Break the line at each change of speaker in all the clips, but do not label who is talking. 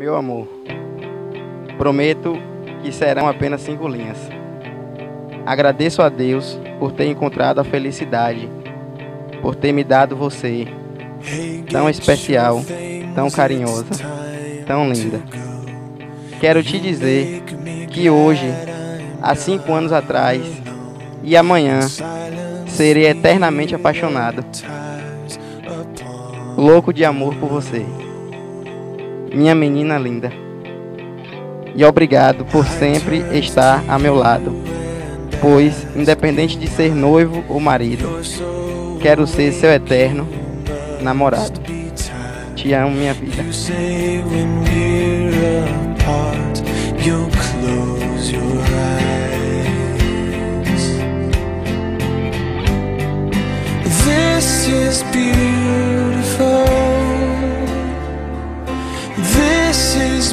Meu amor, prometo que serão apenas cinco linhas. Agradeço a Deus por ter encontrado a felicidade, por ter me dado você, tão especial, tão carinhosa, tão linda. Quero te dizer que hoje, há cinco anos atrás e amanhã, serei eternamente apaixonado, louco de amor por você, minha menina linda. E obrigado por sempre estar a meu lado, pois, independente de ser noivo ou marido, quero ser seu eterno namorado. Te amo, minha vida.
This is beautiful.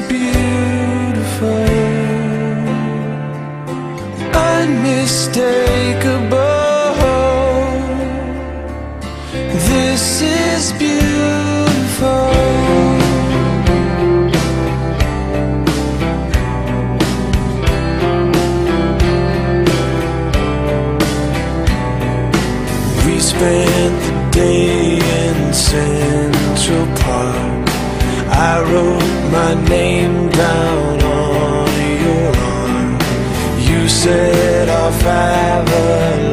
Beautiful. Unmistakable. This is beautiful. We spent the day in Central Park. I wrote my name down on your arm. You set off avalanches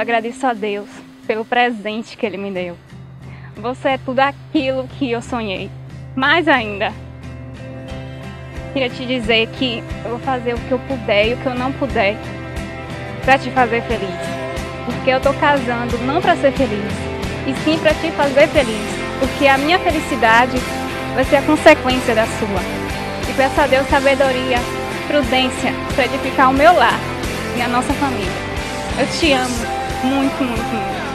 agradeço a Deus pelo presente que Ele me deu. Você é tudo aquilo que eu sonhei. Mais ainda. Queria te dizer que eu vou fazer o que eu puder e o que eu não puder para te fazer feliz. Porque eu tô casando não para ser feliz, e sim para te fazer feliz. Porque a minha felicidade vai ser a consequência da sua. E peço a Deus sabedoria, prudência para edificar o meu lar e a nossa família. Eu te amo muito, muito, muito.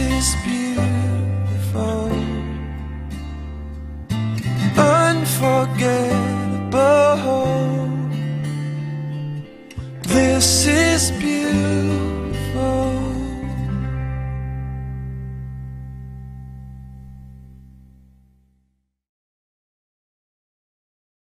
Is beautiful. Unforgettable. This is beautiful.